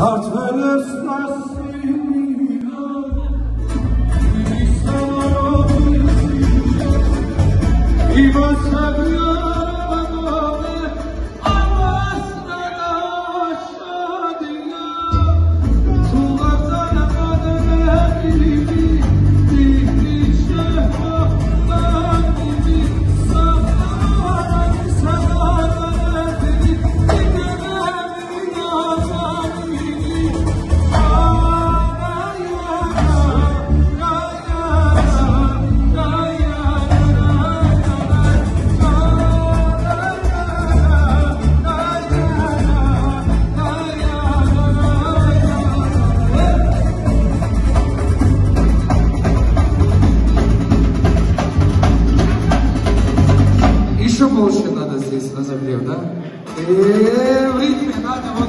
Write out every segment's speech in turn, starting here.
Tartı Больше надо здесь разогрев, да? И в ритме надо вот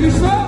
Krishna.